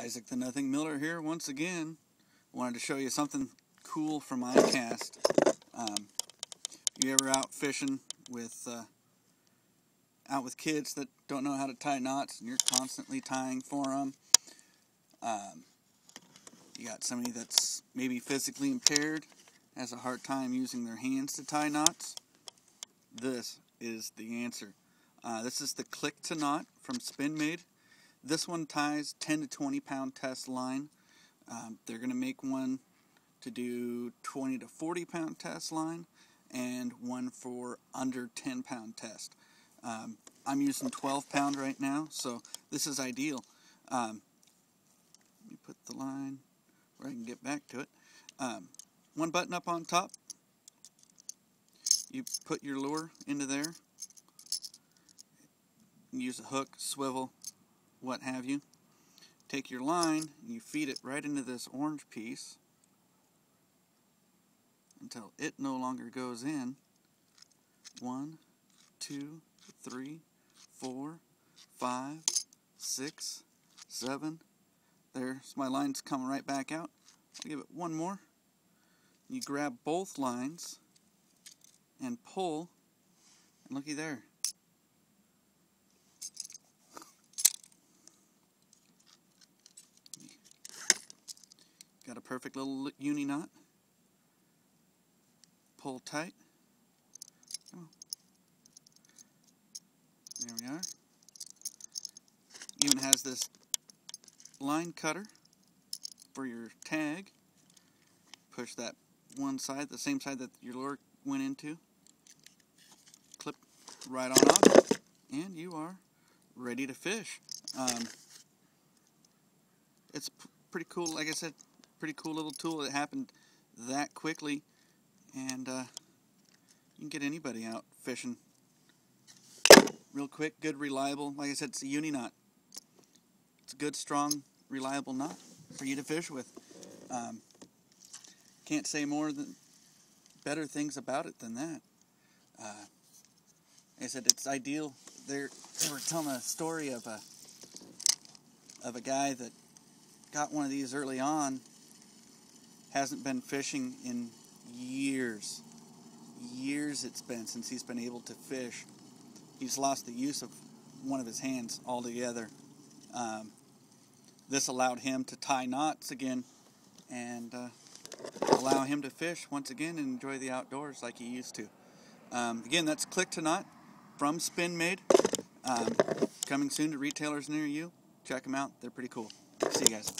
Isaac the Nothing Miller here once again. Wanted to show you something cool from ICAST. Um, you ever out fishing with uh, out with kids that don't know how to tie knots and you're constantly tying for them? Um, you got somebody that's maybe physically impaired, has a hard time using their hands to tie knots. This is the answer. Uh, this is the Click 2 Knot from SpinMade. This one ties 10 to 20 pound test line. Um, they're going to make one to do 20 to 40 pound test line and one for under 10 pound test. Um, I'm using 12 pound right now, so this is ideal. Um, let me put the line where I can get back to it. Um, one button up on top. You put your lure into there. Use a hook, swivel, what have you. Take your line and you feed it right into this orange piece until it no longer goes in. One, two, three, four, five, six, seven. There's my lines coming right back out. I'll give it one more. You grab both lines and pull, and looky there. Got a perfect little uni knot. Pull tight. There we are. Even has this line cutter for your tag. Push that one side, the same side that your lure went into. Clip right on off, and you are ready to fish. Um, it's pretty cool. Like I said, pretty cool little tool. It happened that quickly, and uh, you can get anybody out fishing real quick, good, reliable. Like I said, it's a uni knot. It's a good, strong, reliable knot for you to fish with. Um, can't say more than better things about it than that. Uh, like I said it's ideal. They're, they were telling a story of a of a guy that got one of these early on hasn't been fishing in years. Years it's been since he's been able to fish. He's lost the use of one of his hands altogether. Um, this allowed him to tie knots again and uh, allow him to fish once again and enjoy the outdoors like he used to. Um, again, that's Click 2 Knot from SpinMade. Um, coming soon to retailers near you. Check them out. They're pretty cool. See you guys.